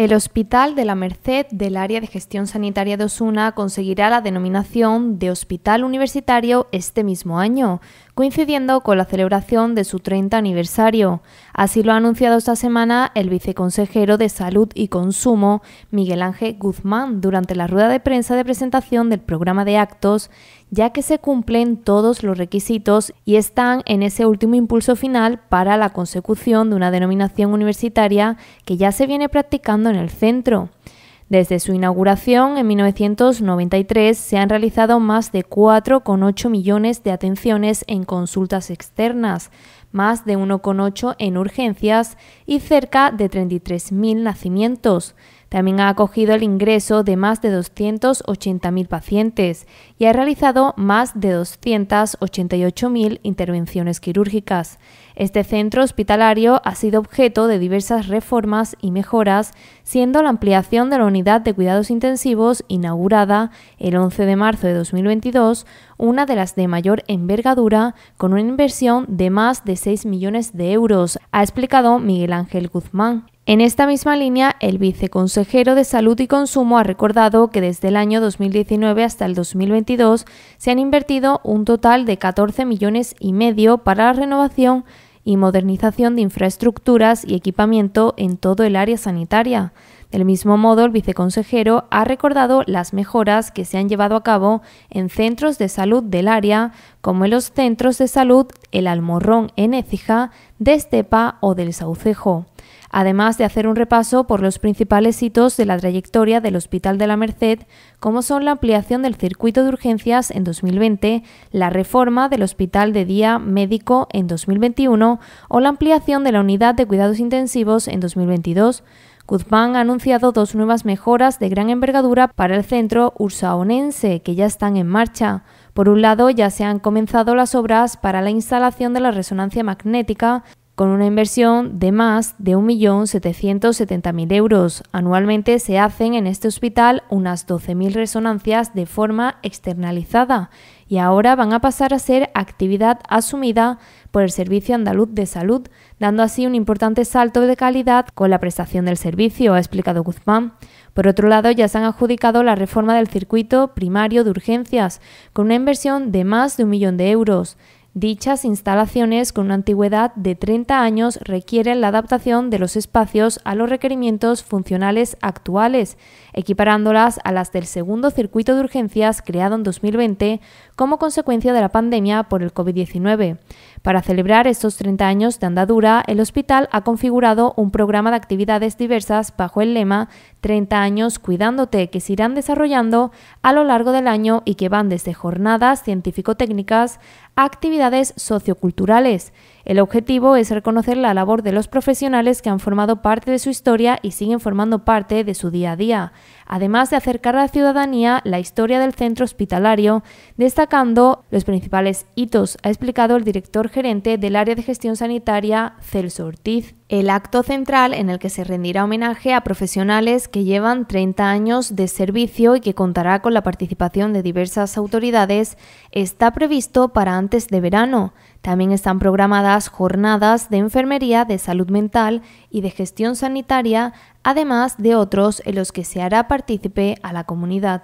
El Hospital de la Merced del Área de Gestión Sanitaria de Osuna conseguirá la denominación de Hospital Universitario este mismo año, coincidiendo con la celebración de su 30 aniversario. Así lo ha anunciado esta semana el viceconsejero de Salud y Consumo, Miguel Ángel Guzmán, durante la rueda de prensa de presentación del programa de actos, ya que se cumplen todos los requisitos y están en ese último impulso final para la consecución de una denominación universitaria que ya se viene practicando en el centro. Desde su inauguración en 1993 se han realizado más de 4,8 millones de atenciones en consultas externas, más de 1,8 en urgencias y cerca de 33.000 nacimientos. También ha acogido el ingreso de más de 280.000 pacientes y ha realizado más de 288.000 intervenciones quirúrgicas. Este centro hospitalario ha sido objeto de diversas reformas y mejoras, siendo la ampliación de la unidad de cuidados intensivos inaugurada el 11 de marzo de 2022 una de las de mayor envergadura con una inversión de más de 6 millones de euros, ha explicado Miguel Ángel Guzmán. En esta misma línea, el viceconsejero de Salud y Consumo ha recordado que desde el año 2019 hasta el 2022 se han invertido un total de 14 millones y medio para la renovación y modernización de infraestructuras y equipamiento en todo el área sanitaria. Del mismo modo, el viceconsejero ha recordado las mejoras que se han llevado a cabo en centros de salud del área, como en los centros de salud El Almorrón en Écija, de Estepa o del Saucejo además de hacer un repaso por los principales hitos de la trayectoria del Hospital de la Merced, como son la ampliación del circuito de urgencias en 2020, la reforma del Hospital de Día Médico en 2021 o la ampliación de la unidad de cuidados intensivos en 2022. Guzmán ha anunciado dos nuevas mejoras de gran envergadura para el centro ursaonense que ya están en marcha. Por un lado, ya se han comenzado las obras para la instalación de la resonancia magnética con una inversión de más de 1.770.000 euros. Anualmente se hacen en este hospital unas 12.000 resonancias de forma externalizada y ahora van a pasar a ser actividad asumida por el Servicio Andaluz de Salud, dando así un importante salto de calidad con la prestación del servicio, ha explicado Guzmán. Por otro lado, ya se han adjudicado la reforma del circuito primario de urgencias, con una inversión de más de un millón de euros. Dichas instalaciones con una antigüedad de 30 años requieren la adaptación de los espacios a los requerimientos funcionales actuales, equiparándolas a las del segundo circuito de urgencias creado en 2020 como consecuencia de la pandemia por el COVID-19. Para celebrar estos 30 años de andadura, el hospital ha configurado un programa de actividades diversas bajo el lema 30 años cuidándote que se irán desarrollando a lo largo del año y que van desde jornadas científico-técnicas a actividades socioculturales. El objetivo es reconocer la labor de los profesionales que han formado parte de su historia y siguen formando parte de su día a día, además de acercar a la ciudadanía la historia del centro hospitalario, destacando los principales hitos, ha explicado el director gerente del área de gestión sanitaria, Celso Ortiz. El acto central en el que se rendirá homenaje a profesionales que llevan 30 años de servicio y que contará con la participación de diversas autoridades está previsto para antes de verano. También están programadas jornadas de enfermería, de salud mental y de gestión sanitaria, además de otros en los que se hará partícipe a la comunidad.